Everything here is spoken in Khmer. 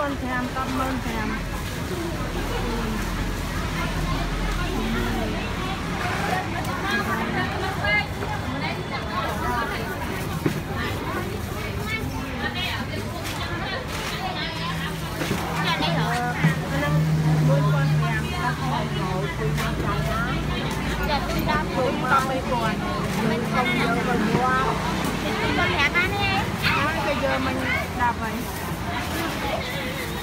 15000 15000មិនខ្ញុំយកទៅយកមិនខ្ញុំយកបានទេហើយគេយកមិន10ហើយ